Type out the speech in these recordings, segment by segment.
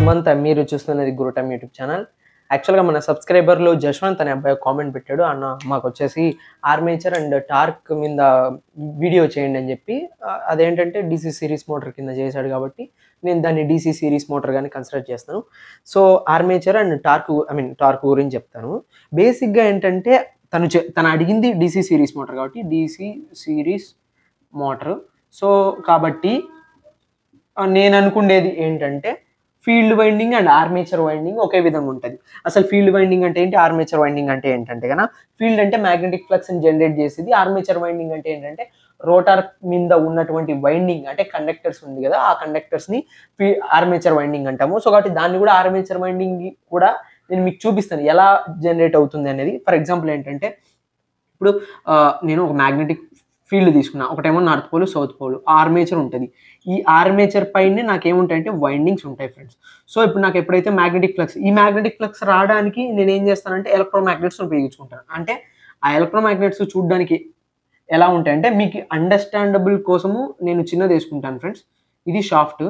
సుమంత్ మీరు చూస్తున్నది గురుటం YouTube channel. యాక్చువల్గా మన సబ్స్క్రైబర్లో జశ్వంత్ అనే అబ్బాయి కామెంట్ పెట్టాడు. అన్న మాకు వచ్చేసి ఆర్మేచర్ అండ్ టార్క్ మీద వీడియో చేయండి అని చెప్పి అదేంటంటే డీసీ సిరీస్ మోటార్ కింద చేశాడు కాబట్టి నేను దాన్ని డీసీ సిరీస్ మోటార్ కానీ కన్సిడర్ చేస్తాను. So armature and torque I mean torque గురించి చెప్తాను. బేసిక్గా ఏంటంటే తను చె- తను అడిగింది డీసీ సిరీస్ మోటార్ కాబట్టి డీసీ సిరీస్ మోటార్. సో కాబట్టి నేను అనుకునేది ఏంటంటే field winding and armature winding ఒకే విధంగా ఉంటుంది. అసలు ఫీల్డ్ వైండింగ్ అంటే ఏంటి? ఆర్మేచర్ వైండింగ్ అంటే ఏంటంటే కదా ఫీల్డ్ అంటే మ్యాగ్నెటిక్ ఫ్లక్స్ జనరేట్ చేసేది. ఆర్మేచర్ వైండింగ్ అంటే ఏంటంటే రోటార్ మీద ఉన్నటువంటి వైండింగ్ అంటే కండక్టర్స్ ఉంది కదా ఆ కండక్టర్స్ని ఫీ ఆర్మేచర్ వైండింగ్ అంటాము. సో కాబట్టి దాన్ని కూడా ఆర్మేచర్ వైండింగ్ కూడా నేను మీకు చూపిస్తాను. ఎలా జనరేట్ అవుతుంది అనేది. ఫర్ ఎగ్జాంపుల్ ఏంటంటే ఇప్పుడు నేను ఒక మ్యాగ్నెటిక్ ఫీల్డ్ తీసుకున్నా. ఒకటేమో north pole south pole. Armature ఉంటుంది. ఈ ఆర్మేచర్ పైనే నాకేముంటాయంటే వైండింగ్స్ ఉంటాయి ఫ్రెండ్స్. సో ఇప్పుడు నాకు ఎప్పుడైతే మ్యాగ్నెటిక్ ఫ్లక్స్ ఈ మ్యాగ్నెటిక్ ఫ్లక్స్ రావడానికి నేను ఏం చేస్తానంటే ఎలక్ట్రోమాగ్నెట్స్ ఉపయోగించుకుంటాను. అంటే ఆ ఎలక్ట్రోమాగ్నెట్స్ చూడడానికి ఎలా ఉంటాయంటే మీకు అండర్స్టాండబుల్ కోసము నేను చిన్నది వేసుకుంటాను ఫ్రెండ్స్. ఇది షాఫ్ట్.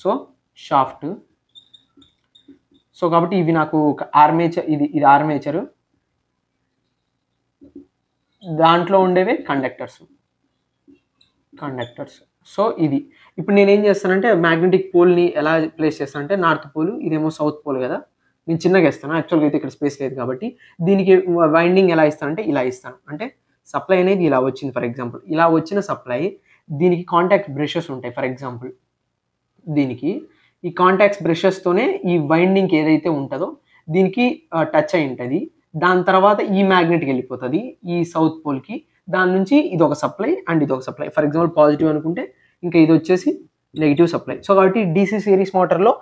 So shaft. సో కాబట్టి ఇవి నాకు ఆర్మేచర్ ఇది ఇది ఆర్మేచర్. దాంట్లో ఉండేవి కండక్టర్స్ కండక్టర్స్ సో ఇది. ఇప్పుడు నేను ఏం చేస్తానంటే మ్యాగ్నెటిక్ పోల్ని ఎలా ప్లేస్ చేస్తానంటే నార్త్ పోల్ ఇదేమో సౌత్ పోల్ కదా. నేను చిన్నగా ఇస్తాను. యాక్చువల్గా అయితే ఇక్కడ స్పేస్ లేదు కాబట్టి. దీనికి వైండింగ్ ఎలా ఇస్తానంటే ఇలా ఇస్తాను. అంటే సప్లై అనేది ఇలా వచ్చింది ఫర్ ఎగ్జాంపుల్ ఇలా వచ్చిన సప్లై దీనికి కాంటాక్ట్ బ్రషెస్ ఉంటాయి ఫర్ ఎగ్జాంపుల్ దీనికి ఈ కాంటాక్ట్స్ బ్రషెస్తోనే ఈ వైండింగ్ ఏదైతే ఉంటుందో దీనికి టచ్ అయి ఉంటుంది. దాని తర్వాత ఈ మ్యాగ్నెట్కి వెళ్ళిపోతుంది ఈ సౌత్ పోల్కి దాని నుంచి ఇది ఒక సప్లై అండ్ ఇది ఒక సప్లై ఫర్ ఎగ్జాంపుల్ పాజిటివ్ అనుకుంటే ఇంకా ఇది వచ్చేసి నెగిటివ్ సప్లై సో కాబట్టి డీసీ సిరీస్ మోటార్లో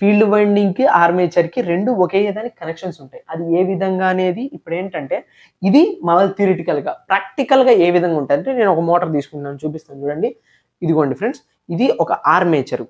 ఫీల్డ్ వైండింగ్కి ఆర్మేచర్కి రెండు ఒకే దానికి కనెక్షన్స్ ఉంటాయి. అది ఏ విధంగా అనేది ఇప్పుడు ఏంటంటే ఇది మామూలు థియరిటికల్గా ప్రాక్టికల్గా ఏ విధంగా ఉంటుంది అంటే నేను ఒక మోటార్ తీసుకుంటున్నాను చూపిస్తాను చూడండి. ఇదిగోండి ఫ్రెండ్స్ ఇది ఒక ఆర్మేచర్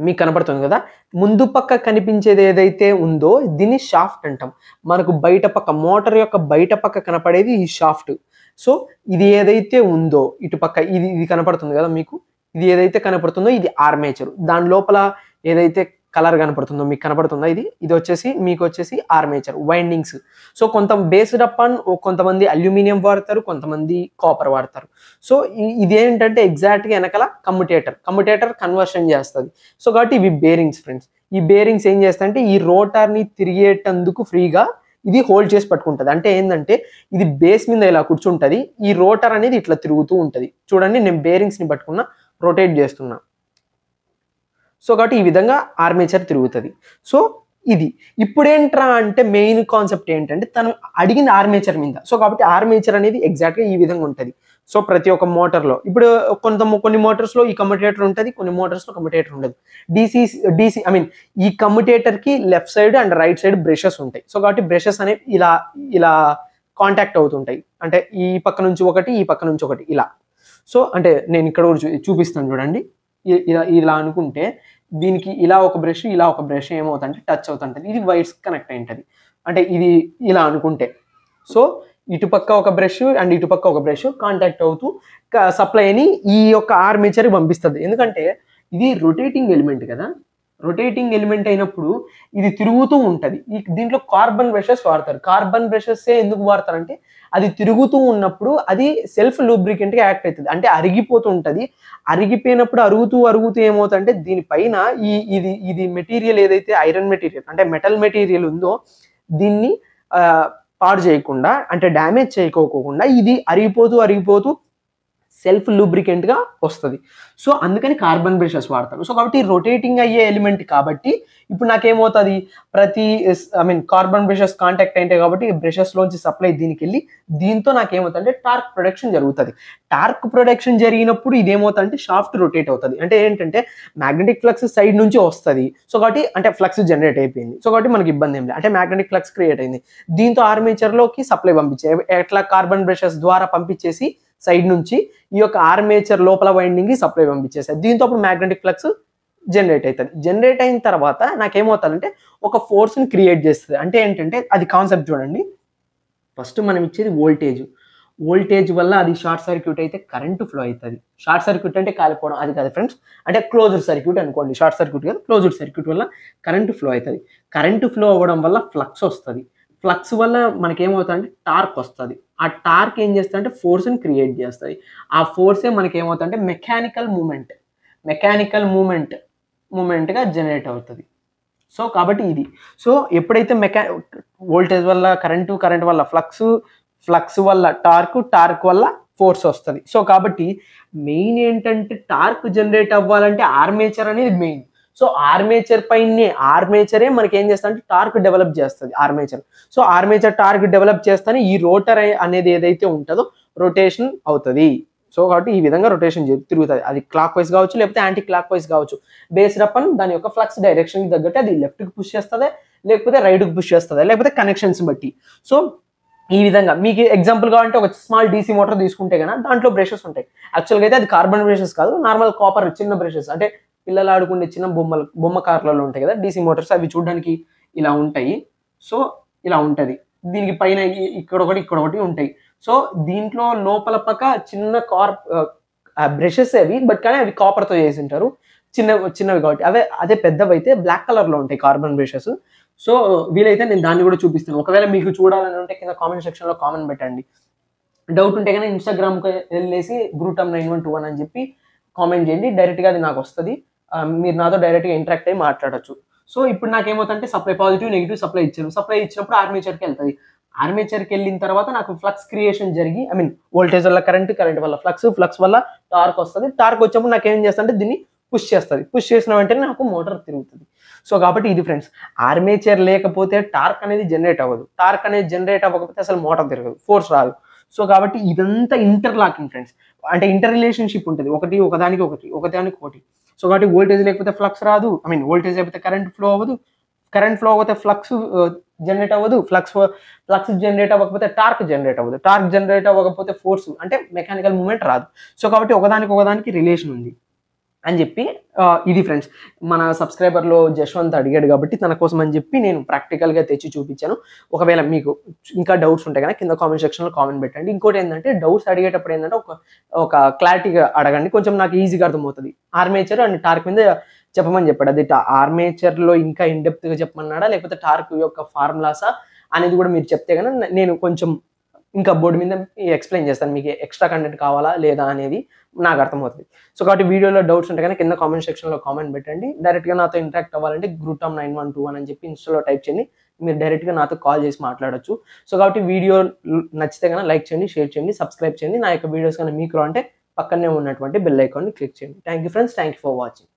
మీకు కనపడుతుంది కదా? ముందు పక్క కనిపించేది ఏదైతే ఉందో దీన్ని షాఫ్ట్ అంటాం. మనకు బయట పక్క మోటార్ యొక్క బయట పక్క కనపడేది ఈ షాఫ్ట్. సో ఇది ఏదైతే ఉందో ఇటు పక్క ఇది ఇది కనపడుతుంది కదా మీకు? ఇది ఏదైతే కనపడుతుందో ఇది ఆర్మేచర్. దాని లోపల ఏదైతే కలర్ కనపడుతుందో మీకు కనపడుతుందా? ఇది ఇది వచ్చేసి మీకు వచ్చేసి ఆర్మేచర్ వైండింగ్స్. సో కొంత బేస్డ్ అప్ ఆన్ కొంతమంది అల్యూమినియం వాడతారు కొంతమంది కాపర్ వాడతారు. సో ఇదేంటంటే ఇది ఏంటంటే ఎగ్జాక్ట్గా వెనకాల కమ్యుటేటర్ కమ్యుటేటర్ కన్వర్షన్ చేస్తుంది. సో కాబట్టి ఇవి బేరింగ్స్ ఫ్రెండ్స్ ఈ బేరింగ్స్ ఏం చేస్తాయంటే ఈ రోటార్ని తిరిగేటందుకు ఫ్రీగా ఇది హోల్డ్ చేసి పట్టుకుంటుంది. అంటే ఏంటంటే ఇది బేస్ మీద ఇలా కూర్చుంటుంది ఈ రోటర్ అనేది ఇట్లా తిరుగుతూ ఉంటుంది. చూడండి నేను బేరింగ్స్ని పట్టుకున్నా రొటేట్ చేస్తున్నా. సో కాబట్టి ఈ విధంగా ఆర్మేచర్ తిరుగుతుంది. సో ఇది. ఇప్పుడేంట్రా అంటే మెయిన్ కాన్సెప్ట్ ఏంటంటే తను అడిగింది ఆర్మేచర్ మీద. సో కాబట్టి ఆర్మేచర్ అనేది ఎగ్జాక్ట్గా ఈ విధంగా ఉంటుంది. సో ప్రతి ఒక్క మోటార్లో ఇప్పుడు కొంత కొన్ని మోటార్స్లో ఈ కమ్యుటేటర్ ఉంటుంది కొన్ని మోటార్స్లో కమ్యుటేటర్ ఉండదు. డీసీ డీసీ ఐ మీన్ ఈ కమ్యుటేటర్కి left side and right side brushes ఉంటాయి. సో కాబట్టి బ్రషెస్ అనేవి ఇలా ఇలా కాంటాక్ట్ అవుతుంటాయి. అంటే ఈ పక్క నుంచి ఒకటి ఈ పక్క నుంచి ఒకటి ఇలా. సో అంటే నేను ఇక్కడ కూడా చూ- చూపిస్తాను చూడండి. ఇలా ఇలా అనుకుంటే దీనికి ఇలా ఒక బ్రష్ ఇలా ఒక బ్రష్ ఏమవుతుందంటే టచ్ అవుతుంటుంది. ఇది వైర్స్ కనెక్ట్ అయింటుంది అంటే ఇది ఇలా అనుకుంటే. సో ఇటుపక్క ఒక బ్రష్ అండ్ ఇటుపక్క ఒక బ్రష్ కాంటాక్ట్ అవుతూ సప్లైని ఈ యొక్క ఆర్మేచర్కి పంపిస్తుంది. ఎందుకంటే ఇది రొటేటింగ్ ఎలిమెంట్ కదా. రొటేటింగ్ ఎలిమెంట్ అయినప్పుడు ఇది తిరుగుతూ ఉంటుంది. ఈ దీంట్లో కార్బన్ బ్రషెస్ వాడతారు. కార్బన్ బ్రషెస్ ఎందుకు వాడతారంటే అది తిరుగుతూ ఉన్నప్పుడు అది సెల్ఫ్ లూబ్రికెంట్గా యాక్ట్ అవుతుంది అంటే అరిగిపోతూ ఉంటుంది. అరిగిపోయినప్పుడు అరుగుతూ అరుగుతూ ఏమవుతుందంటే దీనిపైన ఈ ఇది ఇది మెటీరియల్ ఏదైతే ఐరన్ మెటీరియల్ అంటే మెటల్ మెటీరియల్ ఉందో దీన్ని పాడు చేయకుండా అంటే డ్యామేజ్ చేయకోకుండా ఇది అరిగిపోతూ అరిగిపోతూ సెల్ఫ్ లూబ్రికెంట్గా వస్తుంది. సో అందుకని కార్బన్ బ్రషెస్ వాడతారు. సో కాబట్టి రొటేటింగ్ అయ్యే ఎలిమెంట్ కాబట్టి ఇప్పుడు నాకేమవుతుంది? ప్రతి I mean carbon brushes contact అయితే కాబట్టి బ్రషెస్లోంచి సప్లై దీనికి వెళ్ళి దీంతో నాకేమవుతుంది అంటే టార్క్ ప్రొడక్షన్ జరుగుతుంది. టార్క్ ప్రొడక్షన్ జరిగినప్పుడు ఇదేమవుతుందంటే షాఫ్ట్ రొటేట్ అవుతుంది. అంటే ఏంటంటే మ్యాగ్నెటిక్ ఫ్లక్స్ సైడ్ నుంచి వస్తుంది. సో కాబట్టి అంటే ఫ్లక్స్ జనరేట్ అయిపోయింది. సో కాబట్టి మనకి ఇబ్బంది ఏం లేదు. అంటే మ్యాగ్నెటిక్ ఫ్లక్స్ క్రియేట్ అయింది. దీంతో ఆర్మేచర్లోకి సప్లై పంపించే ఎట్లా కార్బన్ బ్రషెస్ ద్వారా పంపించేసి సైడ్ నుంచి ఈ యొక్క ఆర్మేచర్ లోపల వైండింగ్ సప్లై పంపించేసారు దీంతో అప్పుడు మ్యాగ్నెటిక్ ఫ్లక్స్ జనరేట్ అవుతుంది. జనరేట్ అయిన తర్వాత నాకేమవుతుందంటే ఒక ఫోర్స్ని క్రియేట్ చేస్తుంది. అంటే ఏంటంటే అది కాన్సెప్ట్ చూడండి. ఫస్ట్ మనం ఇచ్చేది వోల్టేజ్ వోల్టేజ్ వల్ల అది షార్ట్ సర్క్యూట్ అయితే కరెంటు ఫ్లో అవుతుంది. షార్ట్ సర్క్యూట్ అంటే కాలిపోవడం. అది కాదు ఫ్రెండ్స్ అంటే క్లోజ్డ్ సర్క్యూట్ అనుకోండి. షార్ట్ సర్క్యూట్ కాదు క్లోజ్డ్ సర్క్యూట్ వల్ల కరెంటు ఫ్లో అవుతుంది. కరెంటు ఫ్లో అవ్వడం వల్ల ఫ్లక్స్ వస్తుంది. ఫ్లక్స్ వల్ల మనకేమవుతుందంటే టార్క్ వస్తుంది. ఆ టార్క్ ఏం చేస్తుందంటే ఫోర్స్ని క్రియేట్ చేస్తుంది. ఆ ఫోర్సే మనకేమవుతుందంటే మెకానికల్ మూమెంట్ మెకానికల్ మూమెంట్ మూమెంట్గా జనరేట్ అవుతుంది. సో కాబట్టి ఇది. సో ఎప్పుడైతే మెకా వోల్టేజ్ వల్ల కరెంటు కరెంట్ వల్ల ఫ్లక్స్ ఫ్లక్స్ వల్ల టార్క్ టార్క్ వల్ల ఫోర్స్ వస్తుంది. సో కాబట్టి మెయిన్ ఏంటంటే టార్క్ జనరేట్ అవ్వాలంటే ఆర్మేచర్ అనేది మెయిన్ సో ఆర్మేచర్ పైనే ఆర్మేచరే మనకి ఏం చేస్తా అంటే టార్క్ డెవలప్ చేస్తుంది armature. So armature torque develop చేస్తానే ఈ రోటర్ అనేది ఏదైతే ఉంటుందో రొటేషన్ అవుతుంది. సో కాబట్టి ఈ విధంగా రొటేషన్ తిరుగుతుంది. అది క్లాక్ వైజ్ కావచ్చు లేకపోతే యాంటీ క్లాక్ వైజ్ కావచ్చు. బేస్డ్ అప్ దాని యొక్క ఫ్లక్స్ డైరెక్షన్ తగ్గట్టు అది లెఫ్ట్కి పుష్ చేస్తుంది లేకపోతే రైట్కి పుష్ చేస్తుంది లేకపోతే కనెక్షన్స్ బట్టి. సో ఈ విధంగా మీకు ఎగ్జాంపుల్ కావాలంటే ఒక స్మాల్ డీసీ మోటార్ తీసుకుంటే కనుక దాంట్లో బ్రషెస్ ఉంటాయి. యాక్చువల్గా అయితే అది కార్బన్ బ్రషెస్ కాదు నార్మల్ కాపర్ చిన్న బ్రషెస్. అంటే పిల్లలు ఆడుకునే చిన్న బొమ్మలు బొమ్మ కార్లలో ఉంటాయి కదా డీసీ మోటార్స్ అవి చూడడానికి ఇలా ఉంటాయి. సో ఇలా ఉంటుంది. దీనికి పైన ఇక్కడ ఒకటి ఇక్కడ ఒకటి ఉంటాయి. సో దీంట్లో లోపల పక్క చిన్న కార్ బ్రషెస్ అవి బట్ కానీ అవి కాపర్తో చేసి ఉంటారు. చిన్న చిన్నవి కాబట్టి. అవే అదే పెద్దవి అయితే బ్లాక్ కలర్లో ఉంటాయి కార్బన్ బ్రషెస్ సో వీలైతే నేను దాన్ని కూడా చూపిస్తాను. ఒకవేళ మీకు చూడాలని ఉంటే కింద కామెంట్ సెక్షన్లో కామెంట్ పెట్టండి. డౌట్ ఉంటే కానీ ఇన్స్టాగ్రామ్కి వెళ్ళేసి గ్రూటమ్ నైన్ వన్ టూ వన్ అని చెప్పి కామెంట్ చేయండి. డైరెక్ట్గా అది నాకు వస్తుంది. Um, మీరు నాతో డైరెక్ట్గా ఇంటరాక్ట్ అయ్యి మాట్లాడచ్చు. సో ఇప్పుడు నాకు ఏమవుతుందంటే సప్లై పాజిటివ్ నెగిటివ్ సప్లై ఇచ్చాను సప్లై ఇచ్చినప్పుడు ఆర్మేచర్కి వెళ్తుంది. ఆర్మేచర్కి వెళ్ళిన తర్వాత నాకు ఫ్లక్స్ క్రియేషన్ జరిగి ఐ మీన్ వోల్టేజ్ వల్ల కరెంట్ కరెంట్ వల్ల ఫ్లక్స్ ఫ్లక్స్ వల్ల టార్క్ వస్తుంది. టార్క్ వచ్చినప్పుడు నాకు ఏం చేస్తా అంటే దీన్ని పుష్ చేస్తుంది. పుష్ చేసిన వెంటనే నాకు మోటార్ తిరుగుతుంది. సో కాబట్టి ఇది ఫ్రెండ్స్ ఆర్మేచర్ లేకపోతే టార్క్ అనేది జనరేట్ అవ్వదు. టార్క్ అనేది జనరేట్ అవ్వకపోతే అసలు మోటార్ తిరగదు. ఫోర్స్ రాదు. సో కాబట్టి ఇదంతా ఇంటర్లాకింగ్ ఫ్రెండ్స్ అంటే ఇంటర్ రిలేషన్షిప్ ఉంటుంది. ఒకటి ఒకదానికి ఒకటి ఒకదానికి ఒకటి. సో కాబట్టి వోల్టేజ్ లేకపోతే ఫ్లక్స్ రాదు. ఐ మీన్ వోల్టేజ్ లేకపోతే కరెంట్ ఫ్లో అవ్వదు. కరెంట్ ఫ్లో అవ్వతే ఫ్లక్స్ జనరేట్ అవ్వదు. ఫ్లక్స్ ఫ్లక్స్ జనరేట్ అవ్వకపోతే టార్క్ జనరేట్ అవ్వదు. టార్క్ జనరేట్ అవ్వకపోతే ఫోర్స్ అంటే మెకానికల్ మూమెంట్ రాదు. సో కాబట్టి ఒకదానికి ఒకదానికి రిలేషన్ ఉంది. అని చెప్పి ఇది ఫ్రెండ్స్ మన సబ్స్క్రైబర్లో జశ్వంత్ అడిగాడు కాబట్టి తన కోసం అని చెప్పి నేను ప్రాక్టికల్గా తెచ్చి చూపించాను. ఒకవేళ మీకు ఇంకా డౌట్స్ ఉంటాయి కనుక కింద కామెంట్ సెక్షన్లో కామెంట్ పెట్టండి. ఇంకోటి ఏంటంటే డౌట్స్ అడిగేటప్పుడు ఏంటంటే ఒక ఒక క్లారిటీగా అడగండి. కొంచెం నాకు ఈజీగా అర్థమవుతుంది. ఆర్మేచర్ అండ్ టార్క్ మీద చెప్పమని చెప్పాడు. అది ఆర్మేచర్లో ఇంకా ఇన్డెప్త్గా చెప్పమన్నాడా? లేకపోతే టార్క్ యొక్క ఫార్ములాసా? అనేది కూడా మీరు చెప్తే కనుక నేను కొంచెం ఇంకా బోర్డు మీద ఎక్స్ప్లెయిన్ చేస్తాను మీకు ఎక్స్ట్రా కంటెంట్ కావాలా లేదా అనేది నాకు అర్థమవుతుంది. సో కాబట్టి వీడియోలో డౌట్స్ ఉంటే కానీ కింద కామెంట్ సెక్షన్లో కామెంట్ పెట్టండి. డైరెక్ట్గా నాతో ఇంటరాక్ట్ అవ్వాలంటే గ్రూటమ్ నైన్ వన్ టూ వన్ అని చెప్పి ఇన్స్టాలో టైప్ చేయండి. మీరు డైరెక్ట్గా నాతో కాల్ చేసి మాట్లాడొచ్చు. సో కాబట్టి వీడియో నచ్చితే కానీ లైక్ చేయండి షేర్ చేయండి సబ్స్క్రైబ్ చేయండి. నా యొక్క వీడియోస్ కానీ మీకు అంటే పక్కనే ఉన్నటువంటి బెల్ ఐకాన్ని క్లిక్ చేయండి. Thank you friends thank you for watching